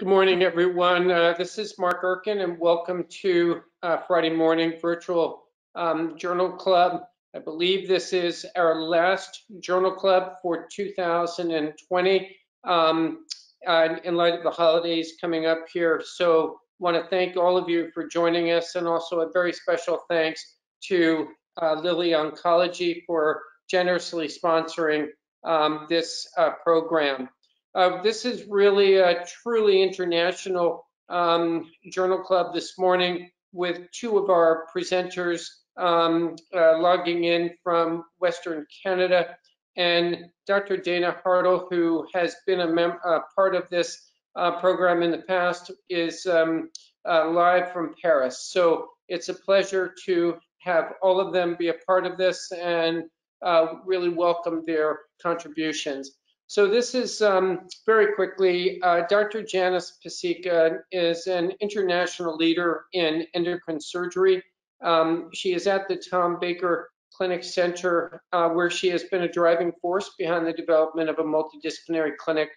Good morning, everyone. Uh, this is Mark Urken, and welcome to uh, Friday morning virtual um, journal club. I believe this is our last journal club for 2020 um, uh, in light of the holidays coming up here. So want to thank all of you for joining us and also a very special thanks to uh, Lilly Oncology for generously sponsoring um, this uh, program. Uh, this is really a truly international um, journal club this morning with two of our presenters um, uh, logging in from Western Canada and Dr. Dana Hartl, who has been a, a part of this uh, program in the past, is um, uh, live from Paris. So it's a pleasure to have all of them be a part of this and uh, really welcome their contributions. So this is um, very quickly, uh, Dr. Janice Pasieka is an international leader in endocrine surgery. Um, she is at the Tom Baker Clinic Center, uh, where she has been a driving force behind the development of a multidisciplinary clinic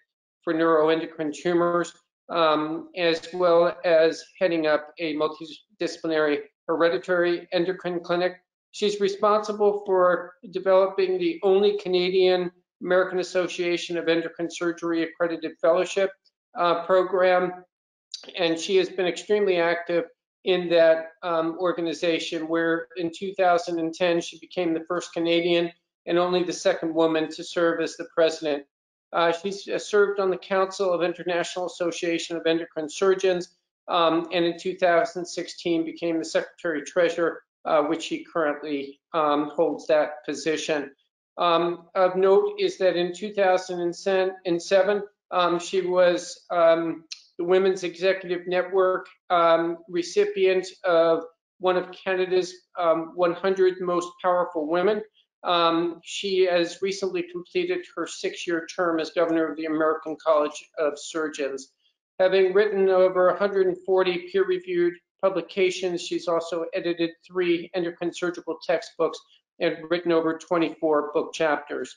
for neuroendocrine tumors, um, as well as heading up a multidisciplinary hereditary endocrine clinic. She's responsible for developing the only Canadian American Association of Endocrine Surgery Accredited Fellowship uh, program. And she has been extremely active in that um, organization where in 2010 she became the first Canadian and only the second woman to serve as the president. Uh, she's uh, served on the Council of International Association of Endocrine Surgeons um, and in 2016 became the Secretary Treasurer, uh, which she currently um, holds that position. Um, of note is that in 2007, um, she was um, the Women's Executive Network um, recipient of one of Canada's 100 um, most powerful women. Um, she has recently completed her six-year term as governor of the American College of Surgeons. Having written over 140 peer-reviewed publications, she's also edited three endocrine surgical textbooks and written over 24 book chapters.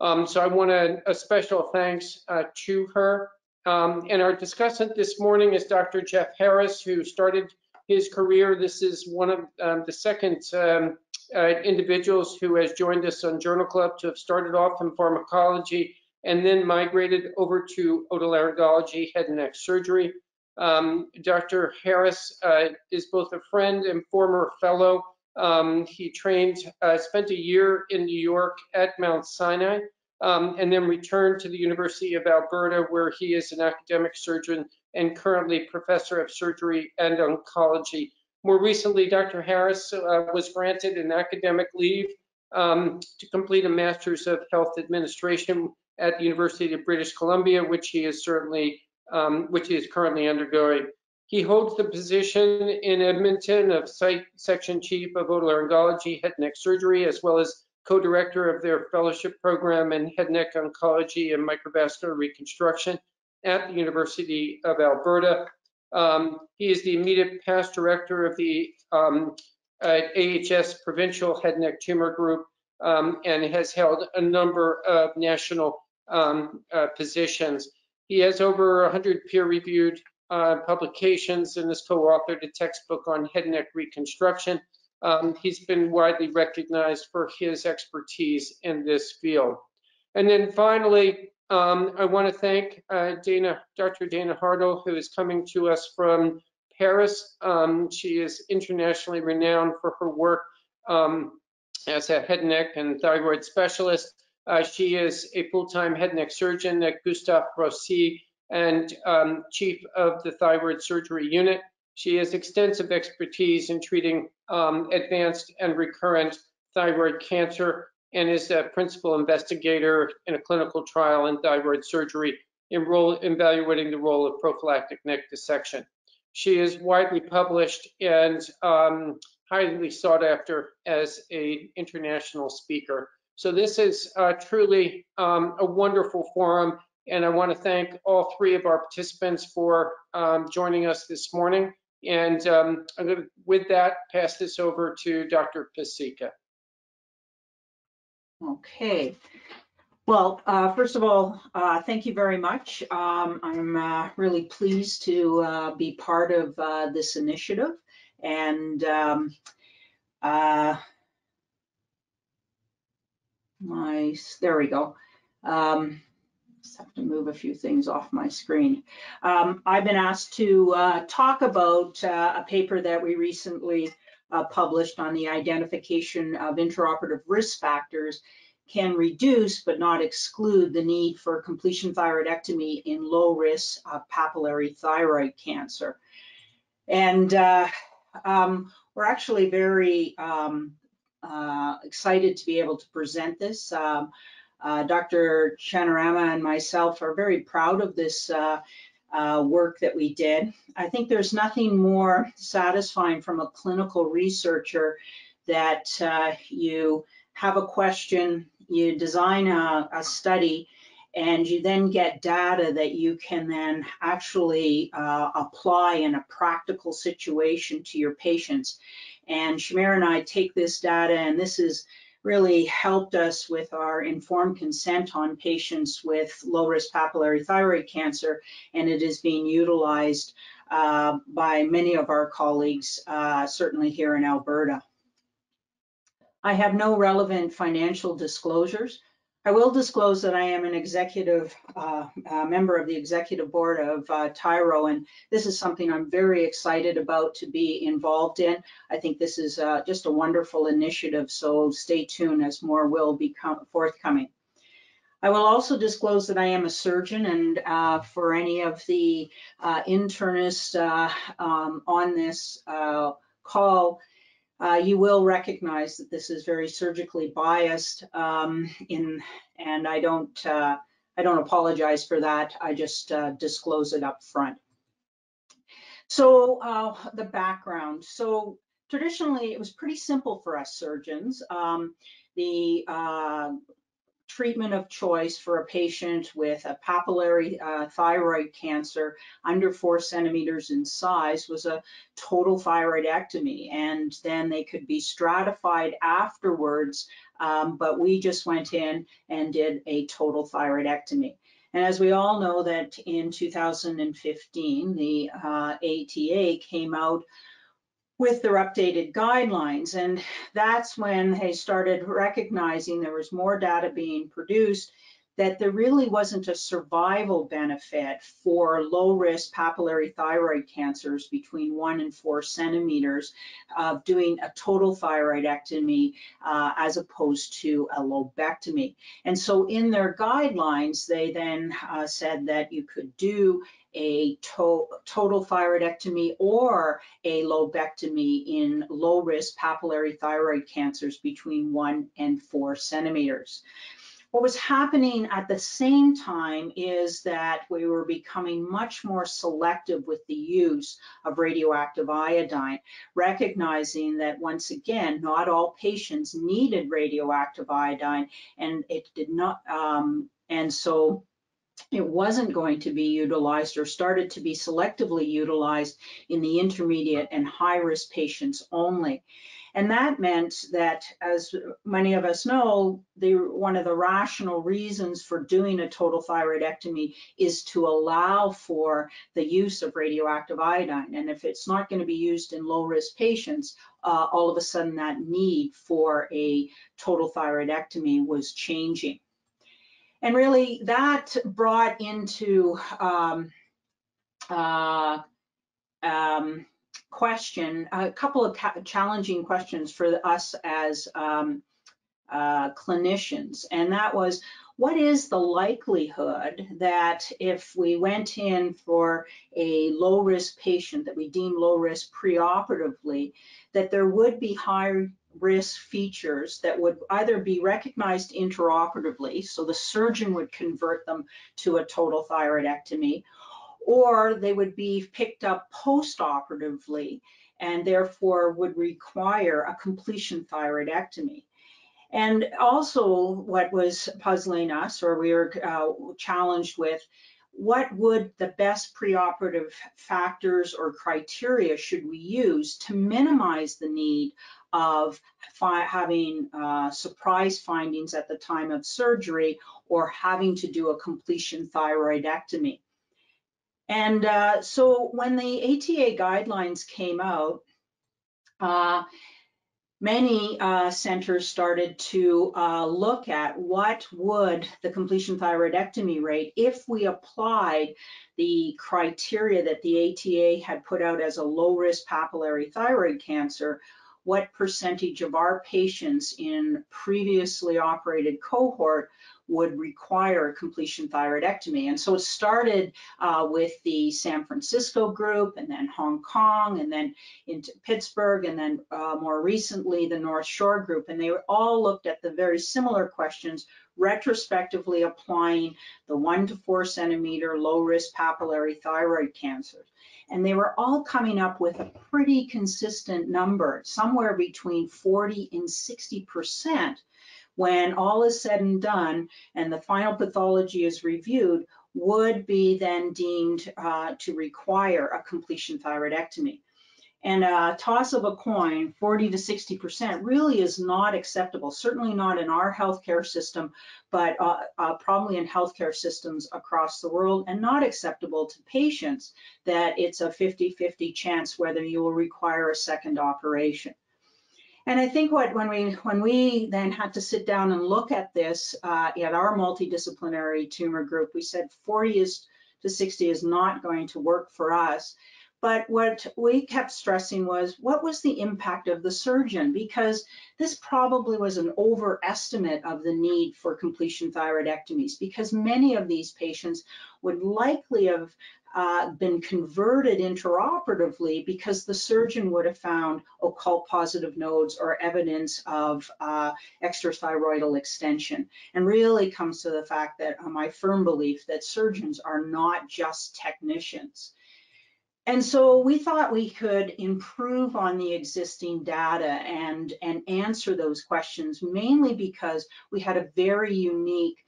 Um, so I want a, a special thanks uh, to her. Um, and our discussant this morning is Dr. Jeff Harris, who started his career. This is one of um, the second um, uh, individuals who has joined us on Journal Club to have started off in pharmacology and then migrated over to otolaryngology, head and neck surgery. Um, Dr. Harris uh, is both a friend and former fellow um, he trained, uh, spent a year in New York at Mount Sinai, um, and then returned to the University of Alberta, where he is an academic surgeon and currently professor of surgery and oncology. More recently, Dr. Harris uh, was granted an academic leave um, to complete a Master's of Health Administration at the University of British Columbia, which he is certainly, um, which he is currently undergoing. He holds the position in Edmonton of Site Section Chief of Otolaryngology Head and Neck Surgery, as well as co-director of their fellowship program in head and neck oncology and microvascular reconstruction at the University of Alberta. Um, he is the immediate past director of the um, uh, AHS Provincial Head and Neck Tumor Group um, and has held a number of national um, uh, positions. He has over 100 peer-reviewed uh, publications and has co-authored a textbook on head and neck reconstruction. Um, he's been widely recognized for his expertise in this field. And then finally, um, I want to thank uh, Dana, Dr. Dana Hartl, who is coming to us from Paris. Um, she is internationally renowned for her work um, as a head, and neck, and thyroid specialist. Uh, she is a full-time head and neck surgeon at Gustave Roussy and um, chief of the thyroid surgery unit. She has extensive expertise in treating um, advanced and recurrent thyroid cancer and is a principal investigator in a clinical trial in thyroid surgery evaluating the role of prophylactic neck dissection. She is widely published and um, highly sought after as an international speaker. So this is uh, truly um, a wonderful forum and I want to thank all three of our participants for um, joining us this morning. And um, I'm going to, with that, pass this over to Dr. Pasieka. Okay. Well, uh, first of all, uh, thank you very much. Um, I'm uh, really pleased to uh, be part of uh, this initiative. And um, uh, my, there we go. Um, just have to move a few things off my screen. Um, I've been asked to uh, talk about uh, a paper that we recently uh, published on the identification of intraoperative risk factors can reduce but not exclude the need for completion thyroidectomy in low risk papillary thyroid cancer. And uh, um, we're actually very um, uh, excited to be able to present this. Uh, Dr. Chandarana and myself are very proud of this uh, uh, work that we did. I think there's nothing more satisfying from a clinical researcher that you have a question, you design a, a, study, and you then get data that you can then actually uh, apply in a practical situation to your patients. And Shamir and I take this data, and this has really helped us with our informed consent on patients with low-risk papillary thyroid cancer, and it is being utilized uh, by many of our colleagues, uh, certainly here in Alberta. I have no relevant financial disclosures. I will disclose that I am an executive uh, uh, member of the executive board of uh, Tyro, and this is something I'm very excited about to be involved in. I think this is uh, just a wonderful initiative, so stay tuned as more will be forthcoming. I will also disclose that I am a surgeon, and uh, for any of the uh, internists um, on this call, uh, you will recognize that this is very surgically biased um, in, and I don't, uh, I don't apologize for that. I just uh, disclose it up front. So uh, the background. So traditionally, it was pretty simple for us surgeons. Um, the uh, treatment of choice for a patient with a papillary uh, thyroid cancer under four centimeters in size was a total thyroidectomy. And then they could be stratified afterwards, um, but we just went in and did a total thyroidectomy. And as we all know that in 2015, the uh, ATA came out with their updated guidelines. And that's when they started recognizing there was more data being produced that there really wasn't a survival benefit for low risk papillary thyroid cancers between one and four centimeters of doing a total thyroidectomy uh, as opposed to a lobectomy. And so in their guidelines, they then uh, said that you could do a to total thyroidectomy or a lobectomy in low risk papillary thyroid cancers between one and four centimeters. What was happening at the same time is that we were becoming much more selective with the use of radioactive iodine, recognizing that once again, not all patients needed radioactive iodine and it did not, um, and so it wasn't going to be utilized or started to be selectively utilized in the intermediate and high risk patients only. And that meant that, as many of us know, the, one of the rational reasons for doing a total thyroidectomy is to allow for the use of radioactive iodine. And if it's not going to be used in low risk patients, uh, all of a sudden that need for a total thyroidectomy was changing. And really that brought into um, uh, um, question, a couple of challenging questions for us as um, uh, clinicians. And that was, what is the likelihood that if we went in for a low risk patient that we deem low risk preoperatively, that there would be high risk features that would either be recognized intraoperatively, so the surgeon would convert them to a total thyroidectomy, or they would be picked up post-operatively and therefore would require a completion thyroidectomy. And also what was puzzling us or we were uh, challenged with what would the best preoperative factors or criteria should we use to minimize the need of having uh, surprise findings at the time of surgery or having to do a completion thyroidectomy. And uh, so when the ATA guidelines came out, uh, many uh, centers started to uh, look at what would the completion thyroidectomy rate if we applied the criteria that the ATA had put out as a low risk papillary thyroid cancer, what percentage of our patients in previously operated cohort would require a completion thyroidectomy. And so it started uh, with the San Francisco group and then Hong Kong and then into Pittsburgh and then uh, more recently the North Shore group. And they all looked at the very similar questions, retrospectively applying the one to four centimeter low risk papillary thyroid cancers. And they were all coming up with a pretty consistent number, somewhere between 40 and 60 percent when all is said and done and the final pathology is reviewed, would be then deemed uh, to require a completion thyroidectomy. And a toss of a coin, 40 to 60%, really is not acceptable, certainly not in our healthcare system, but uh, uh, probably in healthcare systems across the world, and not acceptable to patients that it's a 50 50 chance whether you will require a second operation. And I think what when we when we then had to sit down and look at this uh, at our multidisciplinary tumor group, we said 40 is to 60 is not going to work for us. But what we kept stressing was what was the impact of the surgeon? Because this probably was an overestimate of the need for completion thyroidectomies because many of these patients would likely have uh, been converted intraoperatively because the surgeon would have found occult positive nodes or evidence of uh, extrathyroidal extension. And really comes to the fact that uh, my firm belief that surgeons are not just technicians. And so we thought we could improve on the existing data and, and answer those questions, mainly because we had a very unique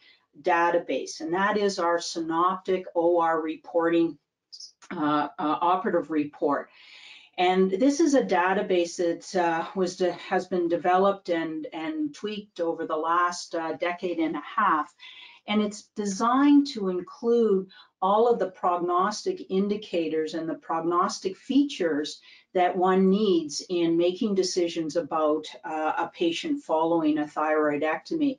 database, and that is our synoptic OR reporting uh, uh, operative report. And this is a database that uh, was has been developed and, and tweaked over the last uh, decade and a half. And it's designed to include all of the prognostic indicators and the prognostic features that one needs in making decisions about uh, a patient following a thyroidectomy.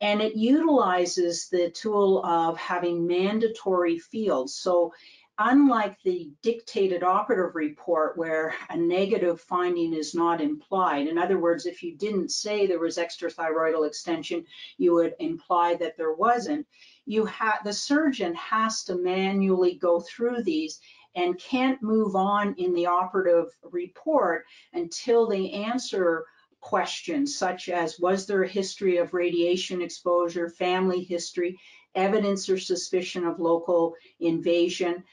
And it utilizes the tool of having mandatory fields. So unlike the dictated operative report where a negative finding is not implied, in other words, if you didn't say there was extrathyroidal extension, you would imply that there wasn't, you have the surgeon has to manually go through these and can't move on in the operative report until they answer questions such as was there a history of radiation exposure, family history, evidence or suspicion of local invasion.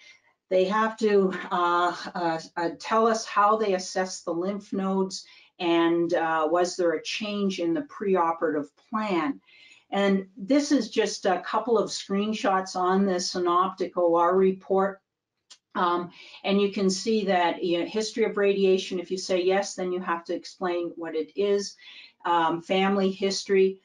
They have to uh, uh, uh, tell us how they assess the lymph nodes and uh, was there a change in the preoperative plan. And this is just a couple of screenshots on the synoptic OR report. Um, and you can see that you know, history of radiation, if you say yes, then you have to explain what it is. Um, family history,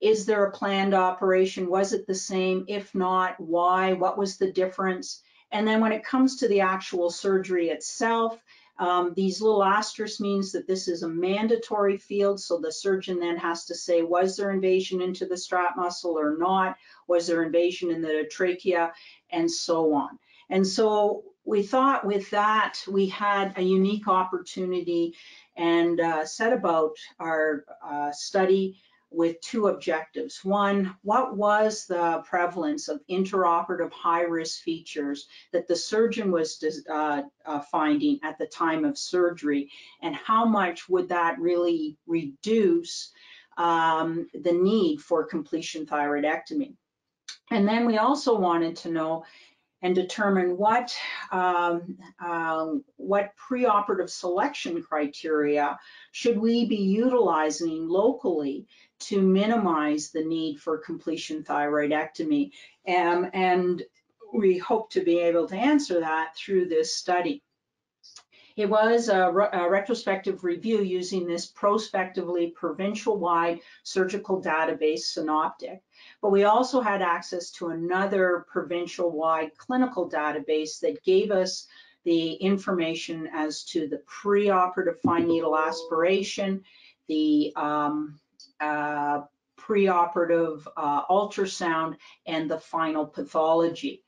is there a planned operation? Was it the same? If not, why? What was the difference? And then when it comes to the actual surgery itself, um, these little asterisks means that this is a mandatory field, so the surgeon then has to say, was there invasion into the strap muscle or not? Was there invasion in the trachea? And so on. And so we thought with that, we had a unique opportunity and uh, set about our uh, study with two objectives. One, what was the prevalence of intraoperative high-risk features that the surgeon was uh, uh, finding at the time of surgery, and how much would that really reduce um, the need for completion thyroidectomy? And then we also wanted to know and determine what um, uh, what preoperative selection criteria should we be utilizing locally to minimize the need for completion thyroidectomy. Um, and we hope to be able to answer that through this study. It was a, a retrospective review using this prospectively provincial-wide surgical database, Synoptic. But we also had access to another provincial-wide clinical database that gave us the information as to the preoperative fine needle aspiration, the um, uh, preoperative uh, ultrasound, and the final pathology.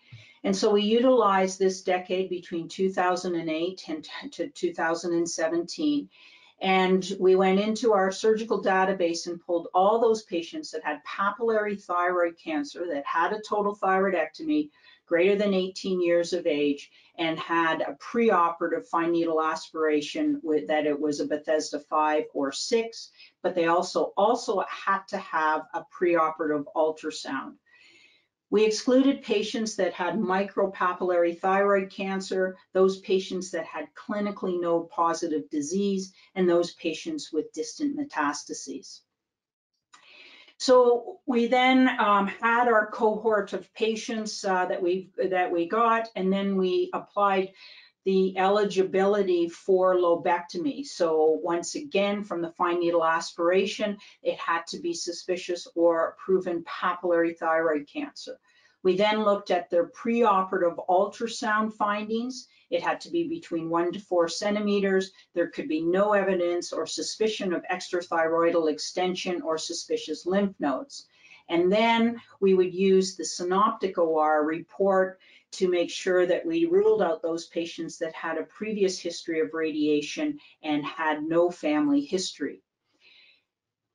And so we utilized this decade between 2008 and to 2017. And we went into our surgical database and pulled all those patients that had papillary thyroid cancer, that had a total thyroidectomy, greater than 18 years of age, and had a preoperative fine needle aspiration with that it was a Bethesda 5 or 6, but they also also had to have a preoperative ultrasound. We excluded patients that had micropapillary thyroid cancer, those patients that had clinically no positive disease, and those patients with distant metastases. So we then um, had our cohort of patients uh, that we that we got, and then we applied the eligibility for lobectomy. So once again, from the fine needle aspiration, it had to be suspicious or proven papillary thyroid cancer. We then looked at their preoperative ultrasound findings. It had to be between one to four centimeters. There could be no evidence or suspicion of extrathyroidal extension or suspicious lymph nodes. And then we would use the synoptic OR report to make sure that we ruled out those patients that had a previous history of radiation and had no family history.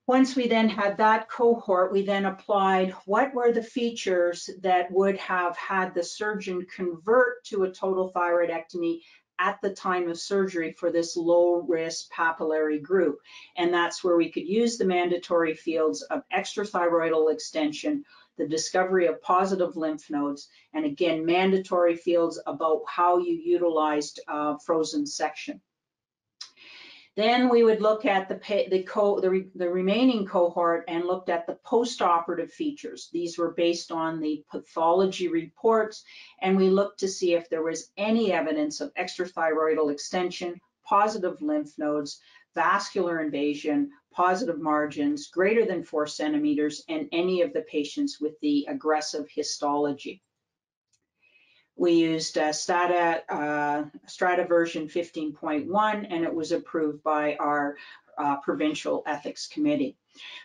Once we then had that cohort, we then applied what were the features that would have had the surgeon convert to a total thyroidectomy at the time of surgery for this low risk papillary group. And that's where we could use the mandatory fields of extrathyroidal extension, the discovery of positive lymph nodes, and again, mandatory fields about how you utilized uh, frozen section. Then we would look at the the, co, the, re, the remaining cohort and looked at the postoperative features. These were based on the pathology reports, and we looked to see if there was any evidence of extrathyroidal extension, positive lymph nodes, vascular invasion, positive margins greater than four centimeters, and any of the patients with the aggressive histology. We used uh, Stata, uh, Stata version 15.1, and it was approved by our uh, provincial ethics committee.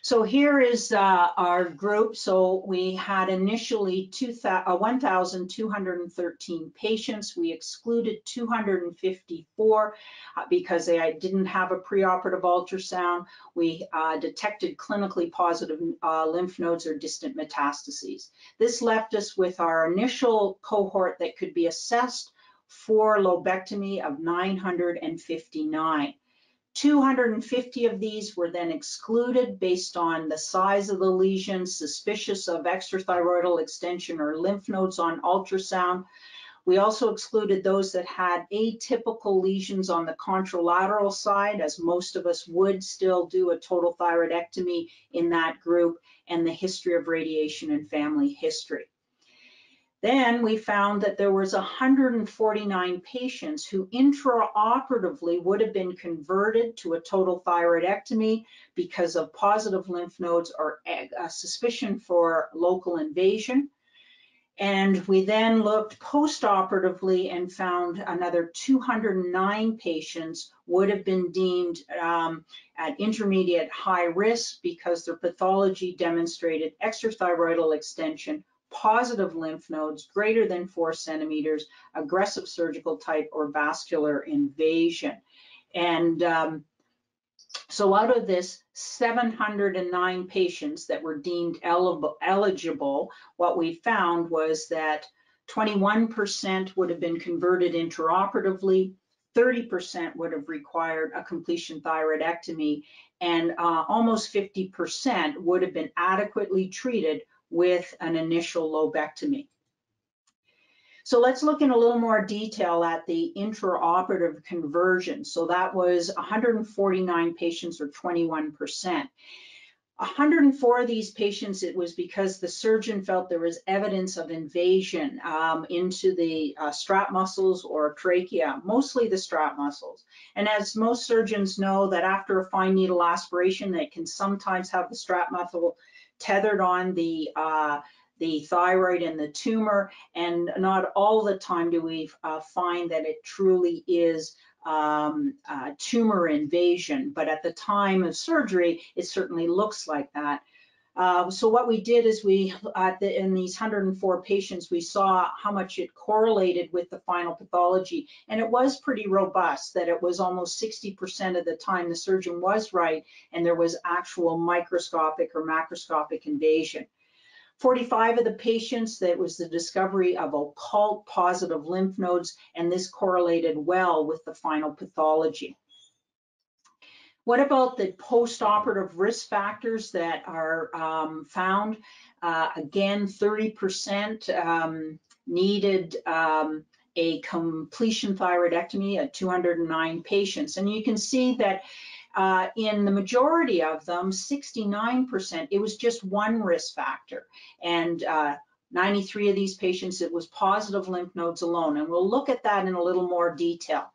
So here is uh, our group. So we had initially 1,213 uh, patients. We excluded 254 uh, because they didn't have a preoperative ultrasound. We uh, detected clinically positive uh, lymph nodes or distant metastases. This left us with our initial cohort that could be assessed for lobectomy of 959. 250 of these were then excluded based on the size of the lesion, suspicious of extrathyroidal extension or lymph nodes on ultrasound. We also excluded those that had atypical lesions on the contralateral side, as most of us would still do a total thyroidectomy in that group, and the history of radiation and family history. Then we found that there was 149 patients who intraoperatively would have been converted to a total thyroidectomy because of positive lymph nodes or a suspicion for local invasion. And we then looked postoperatively and found another 209 patients would have been deemed um, at intermediate high risk because their pathology demonstrated extrathyroidal extension positive lymph nodes greater than four centimeters, aggressive surgical type, or vascular invasion. And um, so out of this 709 patients that were deemed eligible, what we found was that 21% would have been converted intraoperatively, 30% would have required a completion thyroidectomy, and uh, almost 50% would have been adequately treated with an initial lobectomy. So let's look in a little more detail at the intraoperative conversion. So that was 149 patients or 21%. 104 of these patients, it was because the surgeon felt there was evidence of invasion um, into the uh, strap muscles or trachea, mostly the strap muscles. And as most surgeons know that after a fine needle aspiration, they can sometimes have the strap muscle tethered on the uh, the thyroid and the tumor, and not all the time do we uh, find that it truly is um, uh, tumor invasion, but at the time of surgery, it certainly looks like that. Uh, so what we did is we, the, in these 104 patients, we saw how much it correlated with the final pathology, and it was pretty robust. That it was almost 60% of the time the surgeon was right, and there was actual microscopic or macroscopic invasion. 45 of the patients, that was the discovery of occult positive lymph nodes, and this correlated well with the final pathology. What about the post-operative risk factors that are um, found? Uh, again, 30% um, needed um, a completion thyroidectomy at 209 patients. And you can see that uh, in the majority of them, 69%, it was just one risk factor. And uh, 93 of these patients, it was positive lymph nodes alone. And we'll look at that in a little more detail.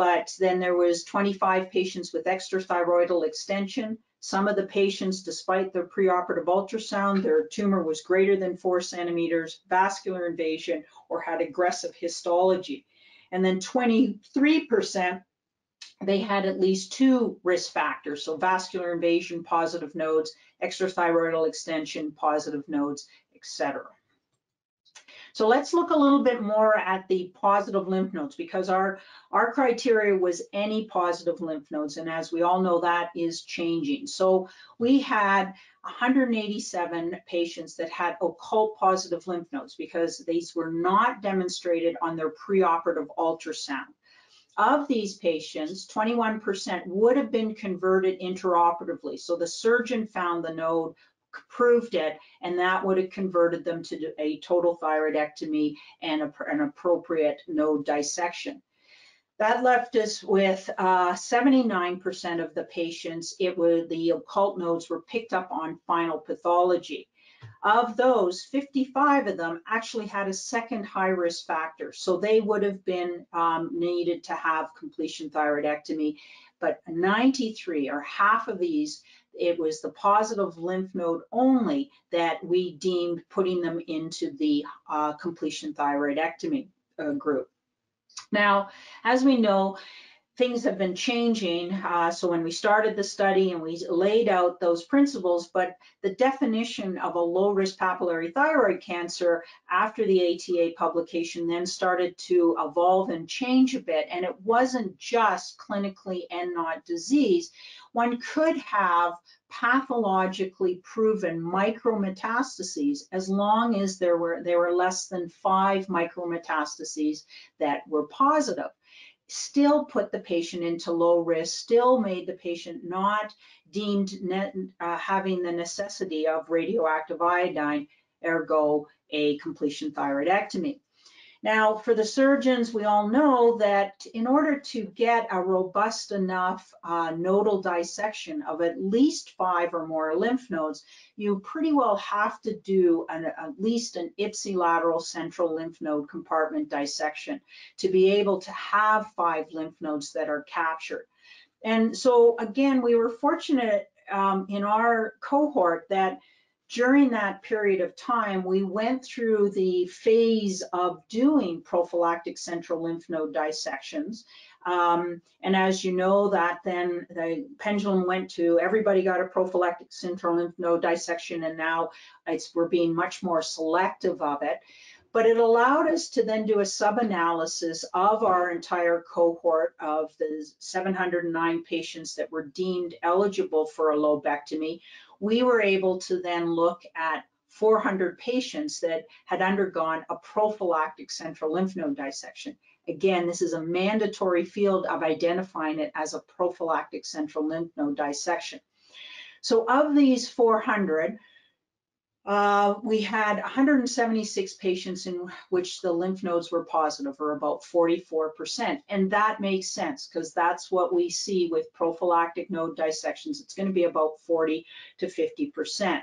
But then there was 25 patients with extrathyroidal extension. Some of the patients, despite their preoperative ultrasound, their tumor was greater than four centimeters, vascular invasion, or had aggressive histology. And then 23% they had at least two risk factors, so vascular invasion, positive nodes, extrathyroidal extension, positive nodes, etc. So let's look a little bit more at the positive lymph nodes because our, our criteria was any positive lymph nodes. And as we all know, that is changing. So we had 187 patients that had occult positive lymph nodes because these were not demonstrated on their preoperative ultrasound. Of these patients, 21% would have been converted intraoperatively. So the surgeon found the node, proved it, and that would have converted them to a total thyroidectomy and a, an appropriate node dissection. That left us with 79% uh, of the patients, it was the occult nodes were picked up on final pathology. Of those, 55 of them actually had a second high risk factor. So they would have been um, needed to have completion thyroidectomy. But 93 or half of these, it was the positive lymph node only that we deemed putting them into the uh, completion thyroidectomy uh, group. Now, as we know, things have been changing. Uh, so when we started the study and we laid out those principles, but the definition of a low risk papillary thyroid cancer after the ATA publication then started to evolve and change a bit. And it wasn't just clinically and not disease. One could have pathologically proven micrometastases as long as there were there were less than five micrometastases that were positive still put the patient into low risk, still made the patient not deemed uh, having the necessity of radioactive iodine, ergo a completion thyroidectomy. Now, for the surgeons, we all know that in order to get a robust enough uh, nodal dissection of at least five or more lymph nodes, you pretty well have to do an, at least an ipsilateral central lymph node compartment dissection to be able to have five lymph nodes that are captured. And so again, we were fortunate um, in our cohort that during that period of time, we went through the phase of doing prophylactic central lymph node dissections. Um, and as you know, that then the pendulum went to everybody got a prophylactic central lymph node dissection, and now it's we're being much more selective of it. But it allowed us to then do a sub-analysis of our entire cohort of the 709 patients that were deemed eligible for a lobectomy we were able to then look at 400 patients that had undergone a prophylactic central lymph node dissection. Again, this is a mandatory field of identifying it as a prophylactic central lymph node dissection. So of these 400, Uh, we had 176 patients in which the lymph nodes were positive, or about 44%. And that makes sense because that's what we see with prophylactic node dissections. It's going to be about 40 to 50%.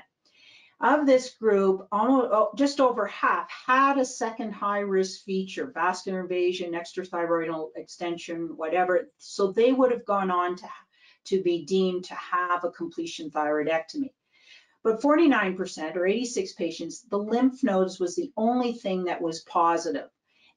Of this group, almost, oh, just over half had a second high risk feature, vascular invasion, extrathyroidal extension, whatever. So they would have gone on to, to be deemed to have a completion thyroidectomy. But 49% or 86 patients, the lymph nodes was the only thing that was positive.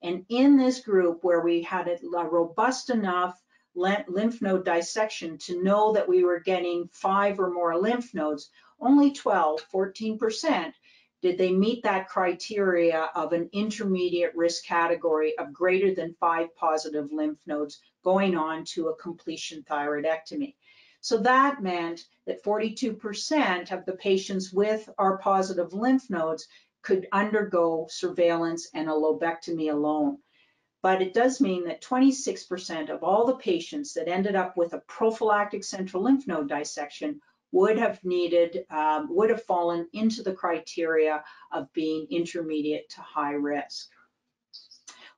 And in this group where we had a robust enough lymph node dissection to know that we were getting five or more lymph nodes, only 12, 14% did they meet that criteria of an intermediate risk category of greater than five positive lymph nodes going on to a completion thyroidectomy. So that meant that 42% of the patients with our positive lymph nodes could undergo surveillance and a lobectomy alone. But it does mean that 26% of all the patients that ended up with a prophylactic central lymph node dissection would have needed, um, would have fallen into the criteria of being intermediate to high risk.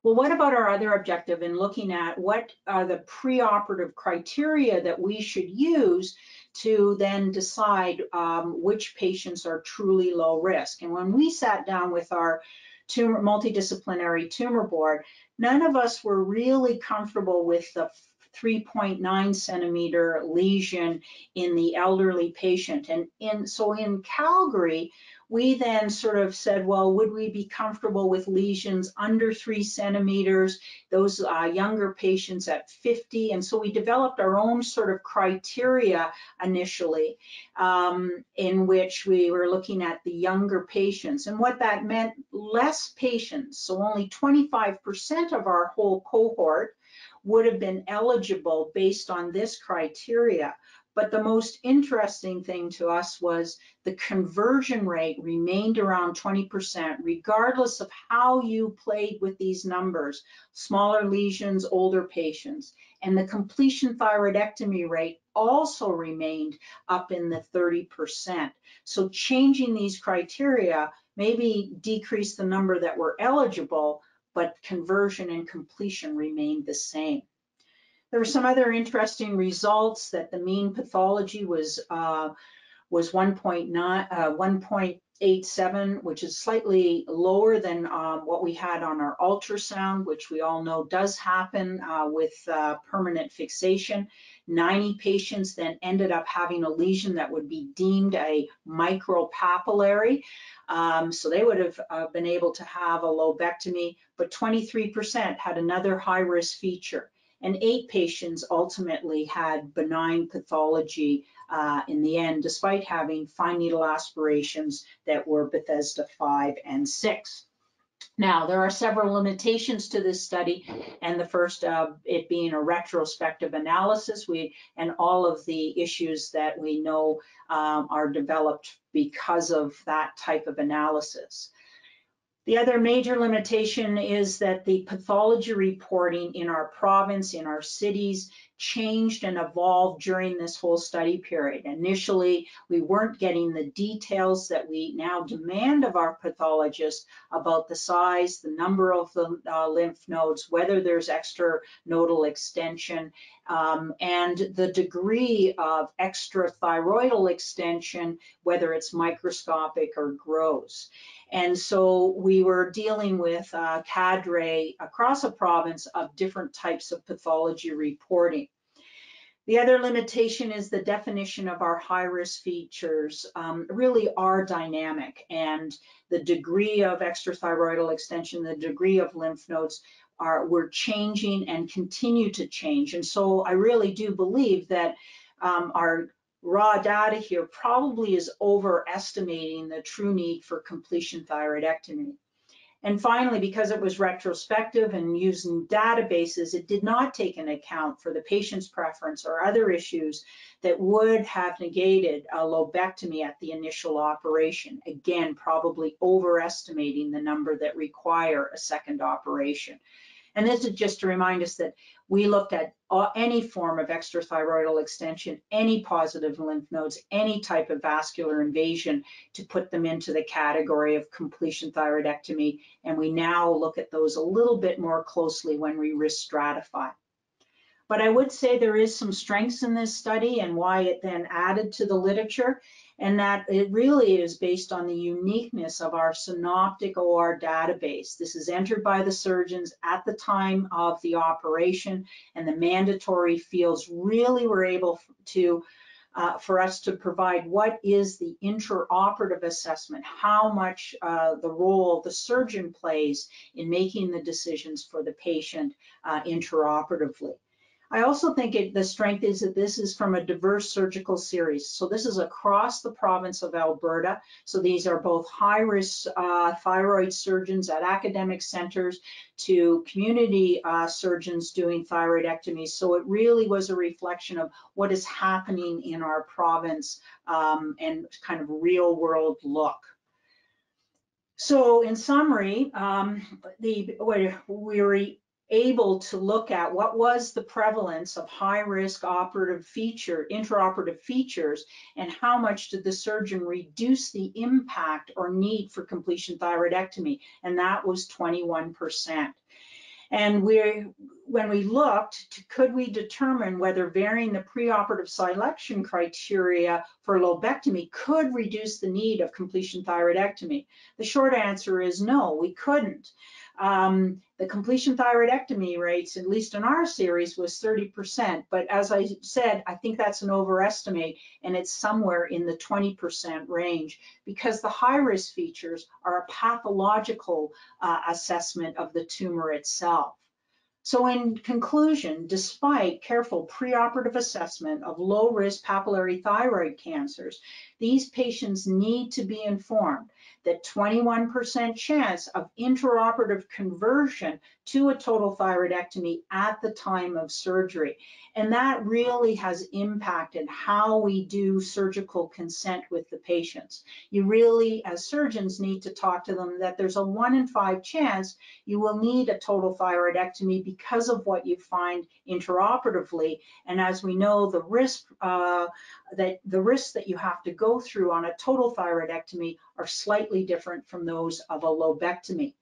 Well, what about our other objective in looking at what are the preoperative criteria that we should use to then decide um, which patients are truly low risk? And when we sat down with our tumor, multidisciplinary tumor board, none of us were really comfortable with the 3.9 centimeter lesion in the elderly patient. And in, so in Calgary, we then sort of said, well, would we be comfortable with lesions under three centimeters, those uh, younger patients at 50? And so we developed our own sort of criteria initially um, in which we were looking at the younger patients. And what that meant, less patients, so only 25% of our whole cohort would have been eligible based on this criteria. But the most interesting thing to us was the conversion rate remained around 20%, regardless of how you played with these numbers, smaller lesions, older patients. And the completion thyroidectomy rate also remained up in the 30%. So changing these criteria maybe decreased the number that were eligible, but conversion and completion remained the same. There were some other interesting results that the mean pathology was uh, was 1.9, uh, 1.87, which is slightly lower than um, what we had on our ultrasound, which we all know does happen uh, with uh, permanent fixation. 90 patients then ended up having a lesion that would be deemed a micropapillary. Um, so they would have uh, been able to have a lobectomy, but 23% had another high risk feature and eight patients ultimately had benign pathology uh, in the end, despite having fine needle aspirations that were Bethesda 5 and 6. Now, there are several limitations to this study, and the first of it being a retrospective analysis, we and all of the issues that we know um, are developed because of that type of analysis. The other major limitation is that the pathology reporting in our province, in our cities, changed and evolved during this whole study period. Initially, we weren't getting the details that we now demand of our pathologists about the size, the number of the uh, lymph nodes, whether there's extra nodal extension, um, and the degree of extrathyroidal extension, whether it's microscopic or gross. And so we were dealing with a cadre across a province of different types of pathology reporting. The other limitation is the definition of our high risk features um, really are dynamic and the degree of extrathyroidal extension, the degree of lymph nodes are we're changing and continue to change. And so I really do believe that um, our raw data here probably is overestimating the true need for completion thyroidectomy. And finally, because it was retrospective and using databases, it did not take into account for the patient's preference or other issues that would have negated a lobectomy at the initial operation. Again, probably overestimating the number that require a second operation. And this is just to remind us that we looked at any form of extrathyroidal extension, any positive lymph nodes, any type of vascular invasion to put them into the category of completion thyroidectomy. And we now look at those a little bit more closely when we risk stratify. But I would say there is some strengths in this study and why it then added to the literature and that it really is based on the uniqueness of our synoptic OR database. This is entered by the surgeons at the time of the operation, and the mandatory fields really were able to uh, for us to provide what is the intraoperative assessment, how much uh, the role the surgeon plays in making the decisions for the patient uh, intraoperatively. I also think it, the strength is that this is from a diverse surgical series. So this is across the province of Alberta. So these are both high-risk uh, thyroid surgeons at academic centers to community uh, surgeons doing thyroidectomies. So it really was a reflection of what is happening in our province um, and kind of real world look. So in summary, um, the, we were able to look at what was the prevalence of high risk operative feature, intraoperative features, and how much did the surgeon reduce the impact or need for completion thyroidectomy, and that was 21%. And we, when we looked, to, could we determine whether varying the preoperative selection criteria for lobectomy could reduce the need of completion thyroidectomy? The short answer is no, we couldn't. Um, the completion thyroidectomy rates, at least in our series, was 30%. But as I said, I think that's an overestimate and it's somewhere in the 20% range because the high risk features are a pathological uh, assessment of the tumor itself. So in conclusion, despite careful preoperative assessment of low risk papillary thyroid cancers, these patients need to be informed that 21% chance of intraoperative conversion to a total thyroidectomy at the time of surgery. And that really has impacted how we do surgical consent with the patients. You really, as surgeons, need to talk to them that there's a one in five chance you will need a total thyroidectomy because of what you find intraoperatively. And as we know, the risk uh, that the risks that you have to go through on a total thyroidectomy are slightly different from those of a lobectomy.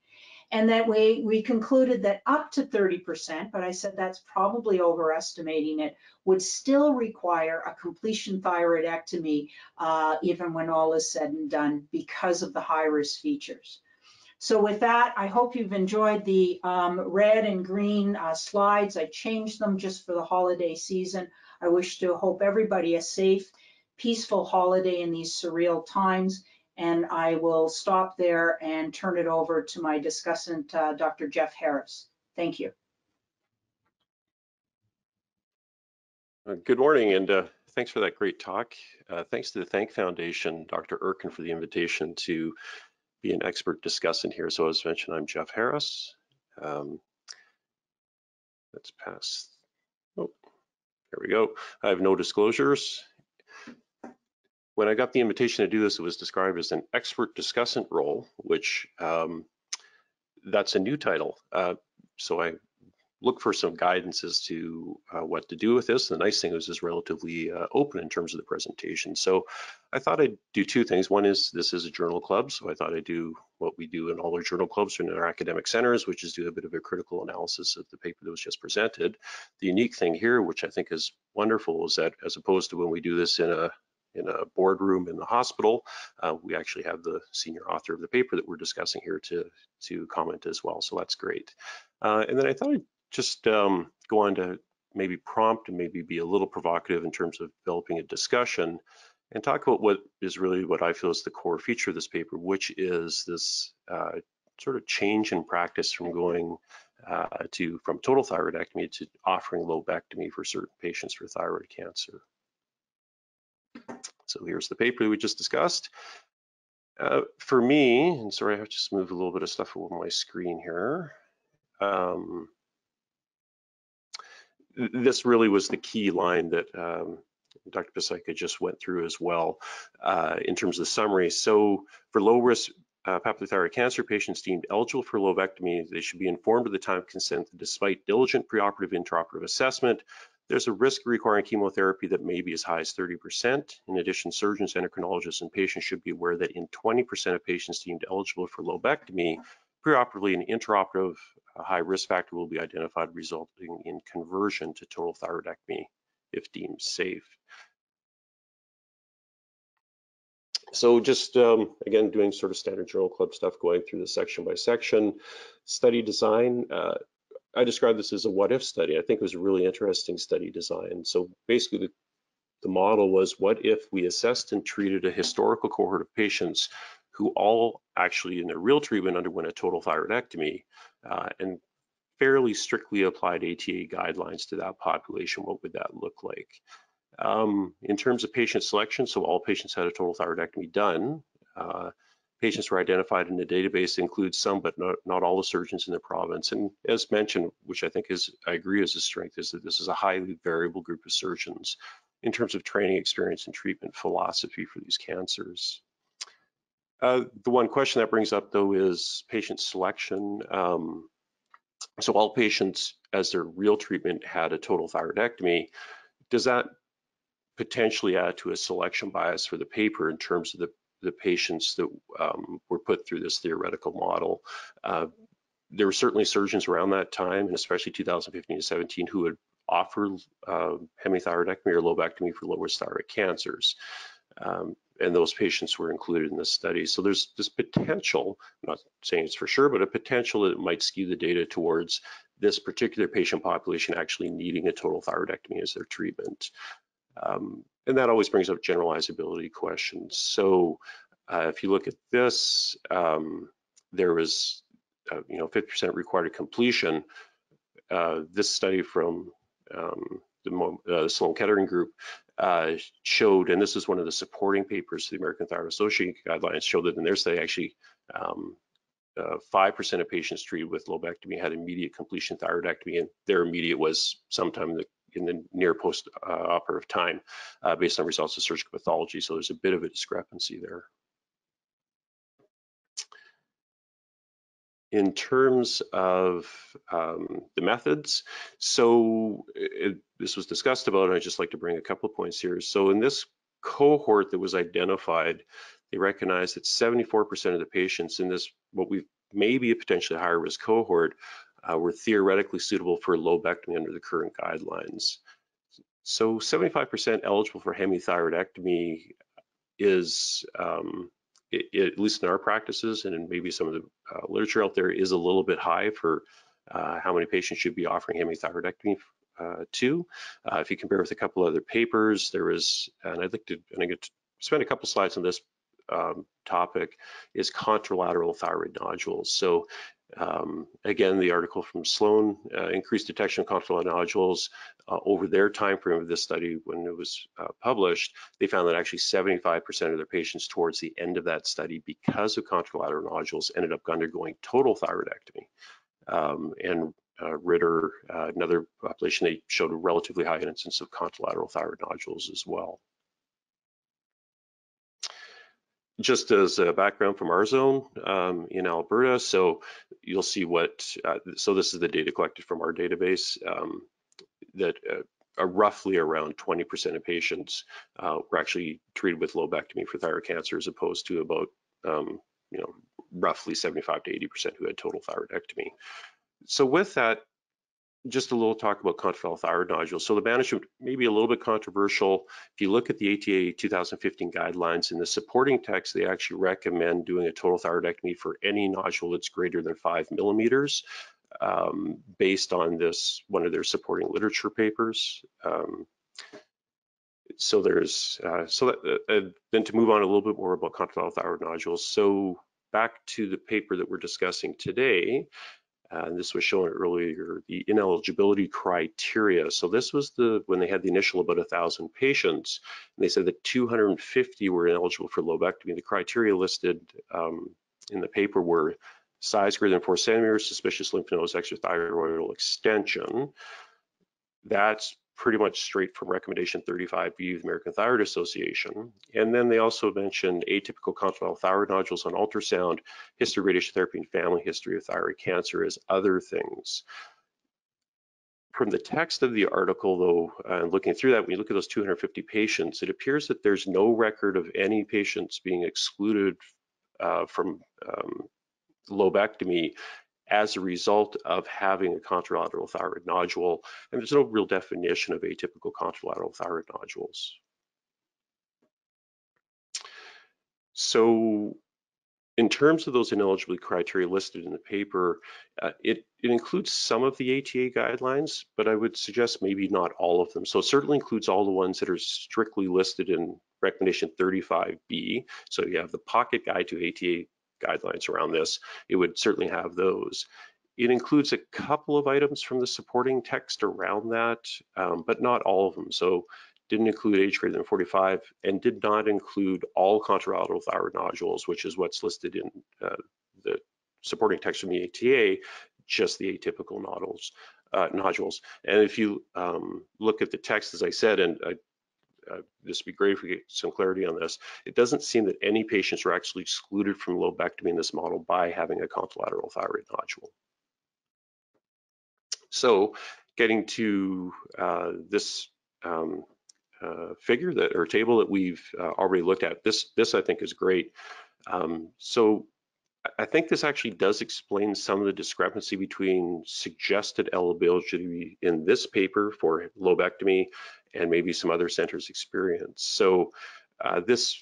And that we, we concluded that up to 30%, but I said that's probably overestimating it, would still require a completion thyroidectomy, uh, even when all is said and done, because of the high risk features. So with that, I hope you've enjoyed the um, red and green uh, slides. I changed them just for the holiday season. I wish to hope everybody a safe, peaceful holiday in these surreal times and I will stop there and turn it over to my discussant, uh, Dr. Jeff Harris. Thank you. Uh, good morning, and uh, thanks for that great talk. Uh, thanks to the THANC Foundation, Dr. Urken, for the invitation to be an expert discussant here. So as mentioned, I'm Jeff Harris. Um, let's pass. Oh, there we go. I have no disclosures when I got the invitation to do this, it was described as an expert discussant role, which um, that's a new title. Uh, so I look for some guidance as to uh, what to do with this. The nice thing is it's relatively uh, open in terms of the presentation. So I thought I'd do two things. One is this is a journal club, so I thought I'd do what we do in all our journal clubs and in our academic centers, which is do a bit of a critical analysis of the paper that was just presented. The unique thing here, which I think is wonderful, is that as opposed to when we do this in a in a boardroom in the hospital. Uh, we actually have the senior author of the paper that we're discussing here to, to comment as well, so that's great. Uh, and then I thought I'd just um, go on to maybe prompt and maybe be a little provocative in terms of developing a discussion and talk about what is really what I feel is the core feature of this paper, which is this uh, sort of change in practice from going uh, to from total thyroidectomy to offering lobectomy for certain patients for thyroid cancer. So here's the paper we just discussed. Uh, for me, and sorry, I have to just move a little bit of stuff over my screen here. Um, this really was the key line that um, Dr. Pasieka just went through as well uh, in terms of the summary. So for low risk uh, papillary cancer patients deemed eligible for lobectomy, they should be informed at the time of consent that despite diligent preoperative intraoperative assessment, there's a risk requiring chemotherapy that may be as high as 30%. In addition, surgeons, endocrinologists, and patients should be aware that in 20% of patients deemed eligible for lobectomy, preoperatively an intraoperative high risk factor will be identified resulting in conversion to total thyroidectomy if deemed safe. So just, um, again, doing sort of standard journal club stuff, going through the section by section. Study design, uh, I described this as a what if study. I think it was a really interesting study design. So basically the, the model was what if we assessed and treated a historical cohort of patients who all actually in their real treatment underwent a total thyroidectomy uh, and fairly strictly applied ATA guidelines to that population, what would that look like? Um, in terms of patient selection, so all patients had a total thyroidectomy done. Uh, patients were identified in the database includes some, but not, not all the surgeons in the province. And as mentioned, which I think is, I agree is a strength, is that this is a highly variable group of surgeons in terms of training experience and treatment philosophy for these cancers. Uh, the one question that brings up though is patient selection. Um, so all patients as their real treatment had a total thyroidectomy. Does that potentially add to a selection bias for the paper in terms of the, the patients that um, were put through this theoretical model. Uh, there were certainly surgeons around that time, and especially 2015 to 17, who would offer uh, hemithyroidectomy or lobectomy for lower thyroid cancers. Um, and those patients were included in this study. So there's this potential, I'm not saying it's for sure, but a potential that it might skew the data towards this particular patient population actually needing a total thyroidectomy as their treatment. Um, and that always brings up generalizability questions. So uh, if you look at this, um, there was, uh, you know, 50% required completion. Uh, this study from um, the, uh, Sloan Kettering group uh, showed, and this is one of the supporting papers the American Thyroid Association guidelines, showed that in their study actually 5% um, uh, of patients treated with lobectomy had immediate completion thyroidectomy, and their immediate was sometime in the in the near post-operative uh, time uh, based on results of surgical pathology. So there's a bit of a discrepancy there. In terms of um, the methods, so it, this was discussed about, and I'd just like to bring a couple of points here. So in this cohort that was identified, they recognized that 74% of the patients in this, what we may be a potentially higher risk cohort, uh, were theoretically suitable for lobectomy under the current guidelines. So 75% eligible for hemithyroidectomy is, um, it, it, at least in our practices and in maybe some of the uh, literature out there, is a little bit high for uh, how many patients should be offering hemithyroidectomy uh, to. Uh, if you compare with a couple other papers, there is, and I'd like to, and I get to spend a couple slides on this um, topic, is contralateral thyroid nodules. So um, again, the article from Sloan, uh, increased detection of contralateral nodules uh, over their time frame of this study when it was uh, published, they found that actually 75% of their patients towards the end of that study because of contralateral nodules ended up undergoing total thyroidectomy. Um, and uh, Ritter, uh, another population, they showed a relatively high incidence of contralateral thyroid nodules as well just as a background from our zone um, in Alberta, so you'll see what, uh, so this is the data collected from our database, um, that uh, roughly around 20% of patients uh, were actually treated with lobectomy for thyroid cancer as opposed to about, um, you know, roughly 75 to 80% who had total thyroidectomy. So with that, just a little talk about contralateral thyroid nodules. So the management may be a little bit controversial. If you look at the ATA 2015 guidelines in the supporting text, they actually recommend doing a total thyroidectomy for any nodule that's greater than five millimeters um, based on this, one of their supporting literature papers. Um, so there's, uh, so that, uh, uh then to move on a little bit more about contralateral thyroid nodules. So back to the paper that we're discussing today, uh, and this was shown earlier, the ineligibility criteria. So this was the when they had the initial about a thousand patients, and they said that 250 were ineligible for lobectomy. The criteria listed um, in the paper were size greater than four centimeters, suspicious lymph nodes, extrathyroidal extension. That's pretty much straight from recommendation 35B of the American Thyroid Association. And then they also mentioned atypical contralateral thyroid nodules on ultrasound, history radiation therapy, and family history of thyroid cancer as other things. From the text of the article, though, uh, looking through that, when you look at those 250 patients, it appears that there's no record of any patients being excluded uh, from um, lobectomy as a result of having a contralateral thyroid nodule, and there's no real definition of atypical contralateral thyroid nodules. So in terms of those ineligibility criteria listed in the paper, uh, it, it includes some of the ATA guidelines, but I would suggest maybe not all of them. So it certainly includes all the ones that are strictly listed in recommendation 35B. So you have the pocket guide to ATA guidelines around this, it would certainly have those. It includes a couple of items from the supporting text around that, um, but not all of them. So didn't include age greater than 45 and did not include all contralateral thyroid nodules, which is what's listed in uh, the supporting text from the ATA, just the atypical nodules. Uh, nodules. And if you um, look at the text, as I said, and I uh, this would be great if we get some clarity on this. It doesn't seem that any patients are actually excluded from lobectomy in this model by having a contralateral thyroid nodule. So getting to uh, this um, uh, figure that or table that we've uh, already looked at, this, this I think is great. Um, so I think this actually does explain some of the discrepancy between suggested eligibility in this paper for lobectomy and maybe some other centers experience. So uh, this